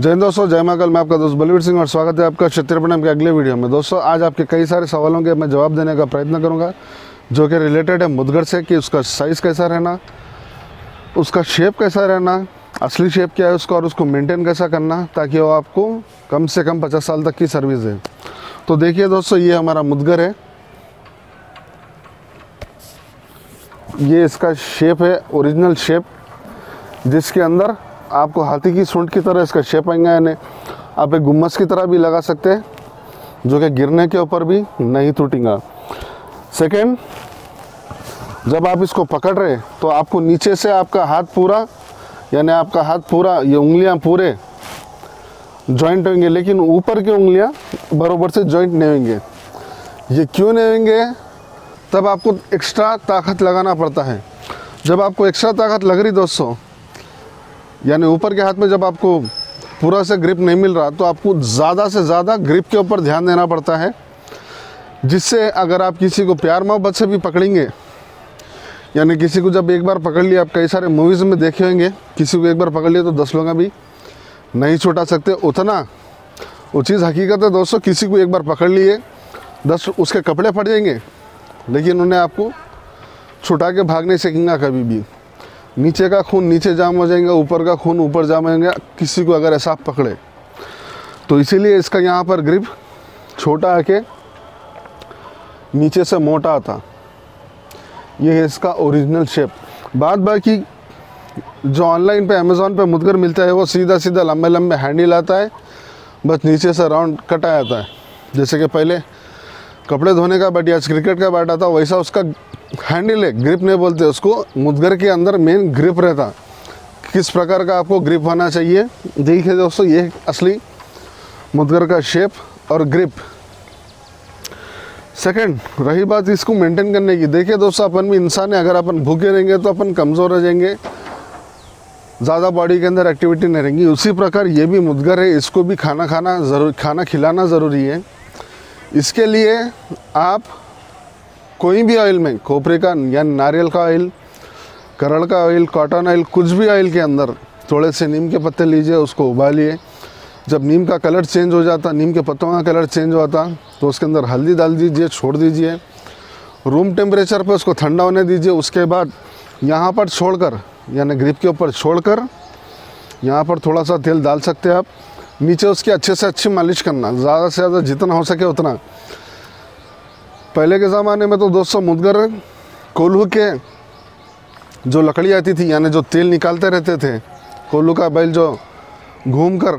जय दोस्तों, जय महाकाल। मैं आपका दोस्त बलवीर सिंह और स्वागत है आपका क्षत्रिय प्रणाम के अगले वीडियो में। दोस्तों, आज आपके कई सारे सवालों के मैं जवाब देने का प्रयत्न करूँगा, जो कि रिलेटेड है मुदगर से, कि उसका साइज़ कैसा रहना, उसका शेप कैसा रहना, असली शेप क्या है उसका, और उसको मेंटेन कैसा करना, ताकि वो आपको कम से कम पचास साल तक की सर्विस दे। तो देखिए दोस्तों, ये हमारा मुदगर है। ये इसका शेप है ओरिजिनल शेप जिसके अंदर आपको हाथी की सूंड की तरह इसका शेप आएगा यानी आप एक गुम्मस की तरह भी लगा सकते हैं, जो कि गिरने के ऊपर भी नहीं टूटेगा। सेकेंड जब आप इसको पकड़ रहे तो आपको नीचे से आपका हाथ पूरा, यानी आपका हाथ पूरा, ये उंगलियाँ पूरे जॉइंट होंगे, लेकिन ऊपर की उंगलियाँ बरोबर से जॉइंट नहीं होंगे। ये क्यों नहीं होंगे? तब आपको एक्स्ट्रा ताकत लगाना पड़ता है। जब आपको एक्स्ट्रा ताकत लग रही दोस्तों यानी ऊपर के हाथ में जब आपको पूरा से ग्रिप नहीं मिल रहा तो आपको ज़्यादा से ज़्यादा ग्रिप के ऊपर ध्यान देना पड़ता है, जिससे अगर आप किसी को प्यार मोहब्बत से भी पकड़ेंगे, यानी किसी को जब एक बार पकड़ लिया, आप कई सारे मूवीज़ में देखे होंगे, किसी को एक बार पकड़ लिया तो दस लोग भी नहीं छुटा सकते। उतना, वो चीज़ हकीकत है दोस्तों, किसी को एक बार पकड़ लिए, दस उसके कपड़े फट जाएँगे, लेकिन उन्हें आपको छुटा के भाग नहीं सकेंगे कभी भी। नीचे का खून नीचे जाम हो जाएगा ऊपर का खून ऊपर जाम हो जाएगा किसी को अगर ऐसा पकड़े। तो इसीलिए इसका यहाँ पर ग्रिप छोटा आके नीचे से मोटा आता। ये है इसका ओरिजिनल शेप बाद बाकी जो ऑनलाइन पे अमेज़ोन पे मुदगर मिलता है, वो सीधा सीधा लंबे लंबे हैंडल आता है, बस नीचे से राउंड कटा आता है। जैसे कि पहले कपड़े धोने का, बैट या क्रिकेट का बैट आता, वैसा उसका हैंडल है ग्रिप नहीं बोलते उसको। मुदगर के अंदर मेन ग्रिप रहता। किस प्रकार का आपको ग्रिप होना चाहिए? देखिए दोस्तों, ये असली मुदगर का शेप और ग्रिप सेकंड रही बात इसको मेंटेन करने की। देखिए दोस्तों, अपन भी इंसान है। अगर अपन भूखे रहेंगे तो अपन कमज़ोर रह जाएँगे। ज़्यादा बॉडी के अंदर एक्टिविटी नहीं रहेंगी। उसी प्रकार ये भी मुदगर है। इसको भी खाना खाना ज़रूर, खाना खिलाना ज़रूरी है। इसके लिए आप कोई भी ऑयल में, खोपरे का या नारियल का ऑयल करड़ का ऑयल कॉटन ऑयल कुछ भी ऑयल के अंदर थोड़े से नीम के पत्ते लीजिए, उसको उबालिए। जब नीम का कलर चेंज हो जाता, नीम के पत्तों का कलर चेंज होता तो उसके अंदर हल्दी डाल दीजिए, छोड़ दीजिए। रूम टेम्परेचर पर उसको ठंडा होने दीजिए, उसके बाद यहाँ पर छोड़कर, यानी ग्रिप के ऊपर छोड़कर, यहाँ पर थोड़ा सा तेल डाल सकते हैं आप। नीचे उसकी अच्छे से अच्छी मालिश करना, ज़्यादा से ज़्यादा जितना हो सके उतना। पहले के ज़माने में तो दोस्तों मुदगर, कोल्हू के जो लकड़ी आती थी, यानी जो तेल निकालते रहते थे, कोल्हू का बैल जो घूम कर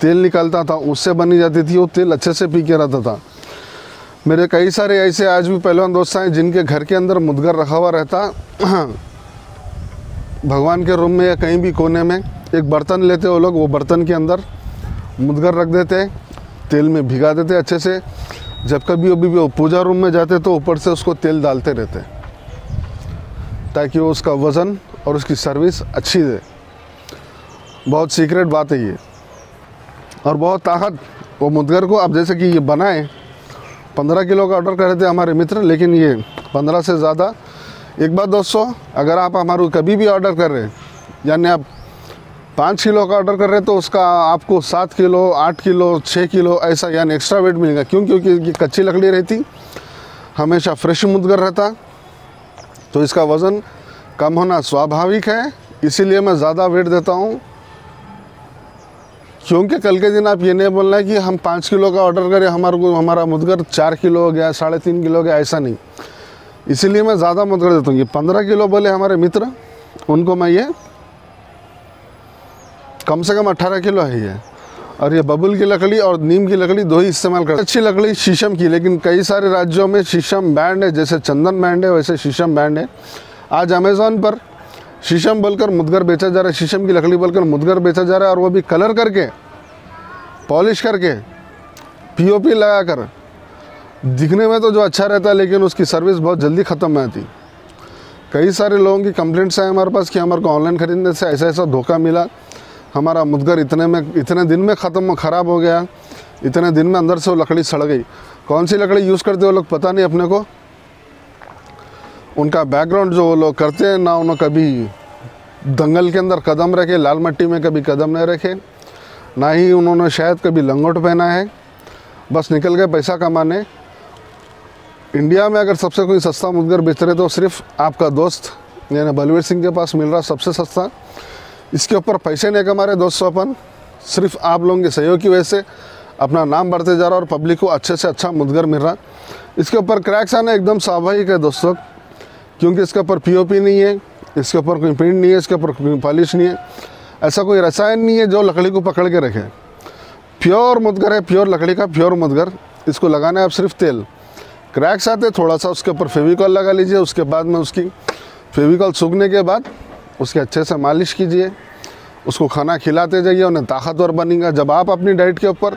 तेल निकालता था, उससे बनी जाती थी, वो तेल अच्छे से पी के रहता था। मेरे कई सारे ऐसे आज भी पहलवान दोस्त हैं, जिनके घर के अंदर मुदगर रखा हुआ रहता। भगवान के रूम में या कहीं भी कोने में एक बर्तन लेते वो लोग, वो बर्तन के अंदर मुदगर रख देते, तेल में भिगा देते अच्छे से। जब कभी अभी भी पूजा रूम में जाते तो ऊपर से उसको तेल डालते रहते ताकि वो उसका वज़न और उसकी सर्विस अच्छी दे। बहुत सीक्रेट बात है ये। और बहुत ताकत। वो मुदगर को अब जैसे कि ये बनाए, पंद्रह किलो का ऑर्डर कर रहे थे हमारे मित्र, लेकिन ये पंद्रह से ज़्यादा। एक बार दोस्तों, अगर आप हमारे कभी भी ऑर्डर कर रहे हैं, यानी आप पाँच किलो का ऑर्डर कर रहे हैं तो उसका आपको सात किलो, आठ किलो छः किलो ऐसा यानी एक्स्ट्रा वेट मिलेगा। क्यों? क्योंकि ये कच्ची लकड़ी रहती, हमेशा फ्रेश मुदगर रहता। तो इसका वज़न कम होना स्वाभाविक है, इसीलिए मैं ज़्यादा वेट देता हूँ। क्योंकि कल के दिन आप ये नहीं बोलना है कि हम पाँच किलो का ऑर्डर करें, हमारे को, हमारा मुदगर चार किलो हो गया, साढ़े तीन किलो हो गया, ऐसा नहीं। इसीलिए मैं ज़्यादा मुदगर देता हूँ। ये पंद्रह किलो बोले हमारे मित्र, उनको मैं ये कम से कम अट्ठारह किलो है ये। और ये बबुल की लकड़ी और नीम की लकड़ी दो ही इस्तेमाल करते अच्छी लकड़ी शीशम की, लेकिन कई सारे राज्यों में शीशम बैंड है, जैसे चंदन बैंड है, वैसे शीशम बैंड है। आज अमेज़ोन पर शीशम बोलकर मुदगर बेचा जा रहा है, शीशम की लकड़ी बोलकर मुदगर बेचा जा रहा है, और वो भी कलर करके पॉलिश करके पीओपी लगाकर। दिखने में तो जो अच्छा रहता है, लेकिन उसकी सर्विस बहुत जल्दी ख़त्म में आती कई सारे लोगों की कंप्लेंट्स आए हमारे पास कि हमारे को ऑनलाइन खरीदने से ऐसा ऐसा धोखा मिला। हमारा मुदगर इतने में, इतने दिन में ख़त्म ख़राब हो गया, इतने दिन में अंदर से वो लकड़ी सड़ गई। कौन सी लकड़ी यूज़ करते वो लोग पता नहीं अपने को? उनका बैकग्राउंड जो वो लोग करते हैं, ना उन्होंने कभी दंगल के अंदर कदम रखे, लाल मट्टी में कभी कदम नहीं रखे, ना ही उन्होंने शायद कभी लंगोट पहना है। बस निकल गए पैसा कमाने। इंडिया में अगर सबसे कोई सस्ता मुदगर बेच रहे तो सिर्फ़ आपका दोस्त, यानी बलवीर सिंह के पास मिल रहा सबसे सस्ता। इसके ऊपर पैसे नहीं कमा रहे दोस्तों अपन। सिर्फ़ आप लोगों के सहयोग की वजह से अपना नाम बढ़ते जा रहा और पब्लिक को अच्छे से अच्छा मुदगर मिल रहा इसके ऊपर क्रैक्स आना एकदम स्वाभाविक है दोस्तों, क्योंकि इसके ऊपर पीओपी नहीं है, इसके ऊपर कोई पेंट नहीं है, इसके ऊपर कोई पॉलिश नहीं है। ऐसा कोई रसायन नहीं है जो लकड़ी को पकड़ के रखे। प्योर मुदगर है प्योर लकड़ी का प्योर मुदगर। इसको लगाना है आप सिर्फ़ तेल। क्रैक्स आते थोड़ा सा उसके ऊपर फेविकॉल लगा लीजिए, उसके बाद में उसकी फेविकॉल सूखने के बाद उसके अच्छे से मालिश कीजिए, उसको खाना खिलाते जाइए, उन्हें ताकतवर बनेगा। जब आप अपनी डाइट के ऊपर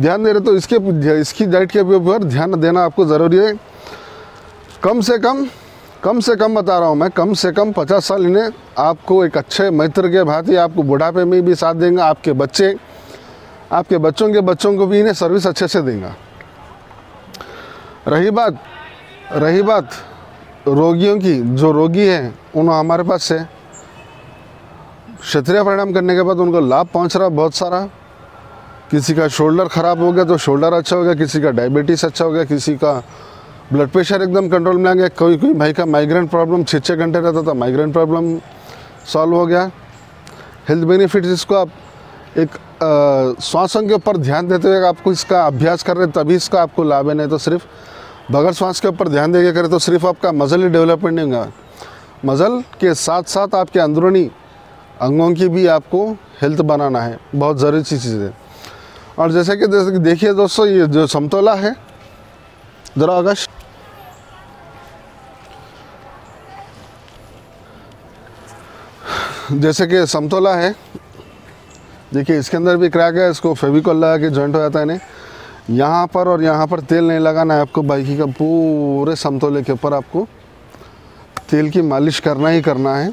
ध्यान दे रहे तो इसके इसकी डाइट के ऊपर ध्यान देना आपको ज़रूरी है। कम से कम कम से कम बता रहा हूँ मैं, कम से कम पचास साल इन्हें आपको एक अच्छे मित्र के भांति, आपको बुढ़ापे में भी साथ देंगे, आपके बच्चे, आपके बच्चों के बच्चों को भी इन्हें सर्विस अच्छे से देंगे। रही बात रही बात रोगियों की, जो रोगी हैं, उन्हें हमारे पास से क्षत्रिय परिणाम करने के बाद उनको लाभ पहुँच रहा, बहुत सारा। किसी का शोल्डर ख़राब हो गया तो शोल्डर अच्छा हो गया, किसी का डायबिटीज़ अच्छा हो गया, किसी का ब्लड प्रेशर एकदम कंट्रोल में आ गया, कोई कोई भाई का माइग्रेन प्रॉब्लम छः छः घंटे रहता था माइग्रेन प्रॉब्लम सॉल्व हो गया। हेल्थ बेनिफिट इसको आप एक श्वासों के ऊपर ध्यान देते हुए आपको इसका अभ्यास कर रहे तभी इसका आपको लाभ है, नहीं तो सिर्फ़ बगैर श्वास के ऊपर ध्यान देके करें तो सिर्फ़ आपका मज़ल ही डेवलपमेंट नहीं होगा। मज़ल के साथ साथ आपके अंदरूनी अंगों की भी आपको हेल्थ बनाना है, बहुत ज़रूरी चीज़ है। और जैसे कि देखिए दोस्तों, ये जो समतोला है, ज़रा अगस्त जैसे कि समतोला है, देखिए इसके अंदर भी क्रैक है, इसको फेविकॉल लगा के जॉइंट हो जाता है नहीं यहाँ पर और यहाँ पर तेल नहीं लगाना है आपको, बाइकी का पूरे समतोले के ऊपर आपको तेल की मालिश करना ही करना है।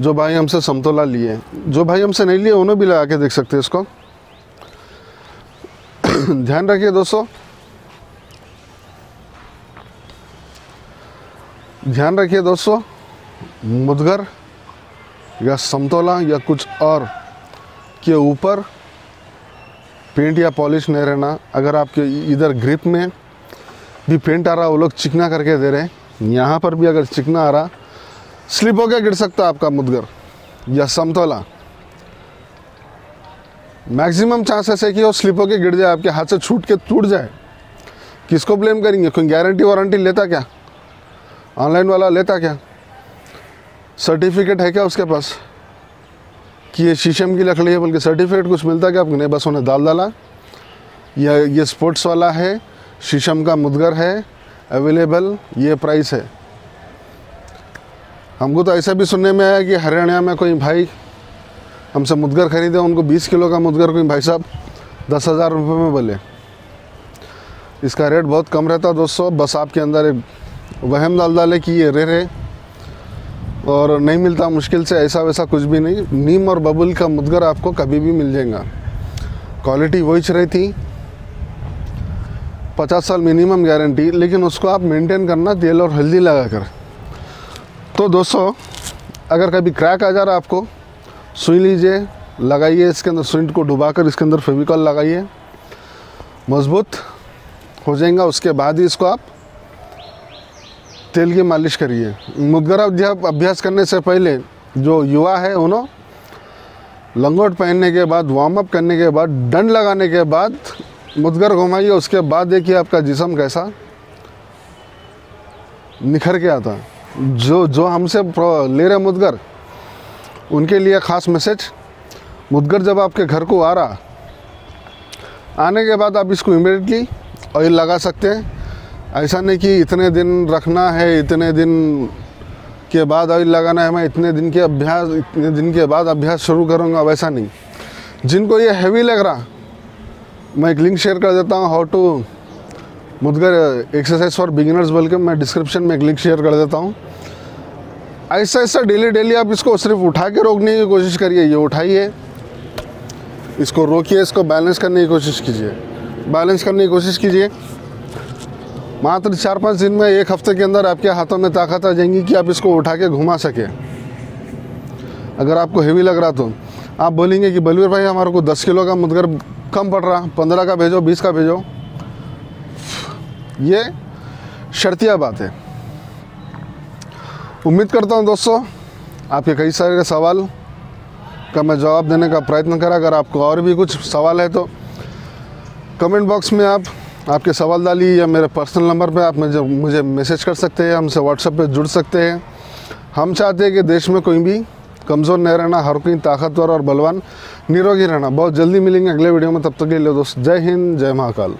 जो भाई हमसे समतोला लिए जो भाई हमसे नहीं लिए, उन्हें भी लगा के देख सकते हैं इसको। ध्यान रखिए दोस्तों। ध्यान रखिए दोस्तों, मुदगर या समतोला या कुछ और के ऊपर पेंट या पॉलिश नहीं रहना। अगर आपके इधर ग्रिप में भी पेंट आ रहा, वो लोग चिकना करके दे रहे हैं। यहाँ पर भी अगर चिकना आ रहा स्लिप होकर गिर सकता है आपका मुदगर? या समतोला? मैक्सिमम चांसेस है कि वो स्लिप होकर गिर जाए, आपके हाथ से छूट के टूट जाए। किसको ब्लेम करेंगे? कोई गारंटी वारंटी लेता क्या? ऑनलाइन वाला लेता क्या? सर्टिफिकेट है क्या उसके पास? कि ये शीशम की लकड़ी है, बल्कि सर्टिफिकेट कुछ मिलता क्या आपको? नहीं, बस उन्हें डाल डाला। या ये स्पोर्ट्स वाला है, शीशम का मुदगर है अवेलेबल ये प्राइस है। हमको तो ऐसा भी सुनने में आया कि हरियाणा में कोई भाई हमसे मुदगर खरीदे, उनको 20 किलो का मुदगर कोई भाई साहब दस हज़ार रुपये में बोले। इसका रेट बहुत कम रहता दोस्तों, बस आपके अंदर एक वहम डाल डाले कि ये रे रे और नहीं मिलता मुश्किल से, ऐसा वैसा कुछ भी नहीं। नीम और बबुल का मुदगर आपको कभी भी मिल जाएगा। क्वालिटी वही रही थी। पचास साल मिनिमम गारंटी लेकिन उसको आप मेंटेन करना, तेल और हल्दी लगा कर तो दोस्तों, अगर कभी क्रैक आ जा रहा आपको, सुई लीजिए, लगाइए इसके अंदर सुई को डुबा कर इसके अंदर फेविकॉल लगाइए। मज़बूत हो जाएगा, उसके बाद ही इसको आप तेल की मालिश करिए। मुदगर अभ्यास करने से पहले जो युवा है उन्होंने लंगोट पहनने के बाद वार्म अप करने के बाद डंड लगाने के बाद मुदगर घुमाइए, उसके बाद देखिए आपका जिसम कैसा निखर के आता जो जो हमसे ले रहे मुदगर, उनके लिए ख़ास मैसेज मुदगर जब आपके घर को आ रहा, आने के बाद आप इसको इमीडिएटली ऑयल लगा सकते हैं। ऐसा नहीं कि इतने दिन रखना है, इतने दिन के बाद ऑयल लगाना है, मैं इतने दिन के अभ्यास, इतने दिन के बाद अभ्यास शुरू करूँगा, वैसा नहीं। जिनको ये हैवी लग रहा, मैं एक लिंक शेयर कर देता हूँ how to mudgar exercise for beginners बोल के मैं डिस्क्रिप्शन में एक लिंक शेयर कर देता हूँ। ऐसा ऐसा डेली डेली आप इसको सिर्फ़ उठा के रोकने की कोशिश करिए, ये उठाइए। इसको रोकिए, इसको बैलेंस करने की कोशिश कीजिए। बैलेंस करने की कोशिश कीजिए। मात्र चार पाँच दिन में, एक हफ़्ते के अंदर आपके हाथों में ताकत आ जाएँगी कि आप इसको उठा के घुमा सके। अगर आपको हेवी लग रहा तो आप बोलेंगे कि बलवीर भाई, हमारे को 10 किलो का मुदगर कम पड़ रहा 15 का भेजो 20 का भेजो। ये शर्तिया बात है। उम्मीद करता हूँ दोस्तों, आपके कई सारे सवाल का मैं जवाब देने का प्रयत्न करा, अगर आपको और भी कुछ सवाल है तो कमेंट बॉक्स में आप, आपके सवाल डालिए या मेरे पर्सनल नंबर पे आप मुझे मुझे मैसेज कर सकते हैं, हमसे व्हाट्सएप पे जुड़ सकते हैं। हम चाहते हैं कि देश में कोई भी कमज़ोर नहीं रहना, हर कोई ताकतवर और बलवान निरोगी रहना। बहुत जल्दी मिलेंगे अगले वीडियो में, तब तक के लिए दोस्त, जय हिंद, जय महाकाल।